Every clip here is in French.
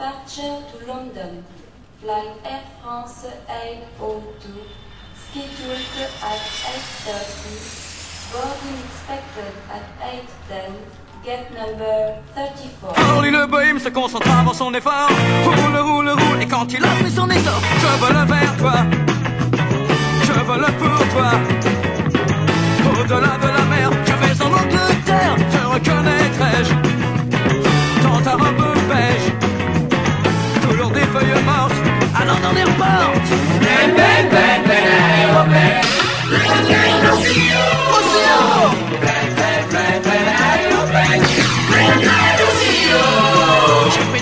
Departure to London. Flight Air France 802. Scheduled at 8.30. Boarding expected at 8.10. Gate number 34. Orly le bohème se concentre avant son effort. Roule, roule, roule, et quand il a fait son essor, je vole vers toi. Je vole pour toi.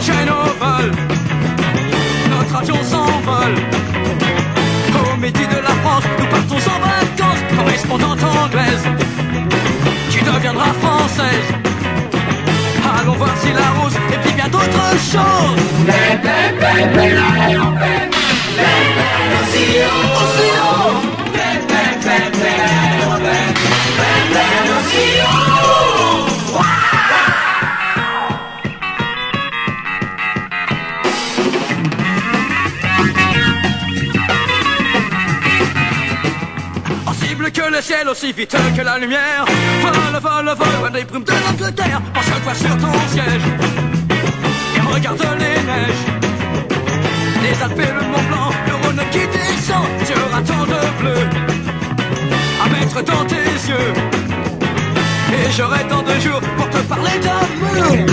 Chaîne au vol, notre avion s'envole. Au midi de la France, nous partons en vacances. Correspondante anglaise, tu deviendras française. Allons voir si la rose et puis bien d'autres choses. Le ciel, aussi vite que la lumière. Vole, vole, vole, loin des brumes de l'Angleterre. Penche-toi sur ton siège et regarde les neiges. Les Alpes dans tes yeux. Et j'aurai tant de jours pour te parler d'amour.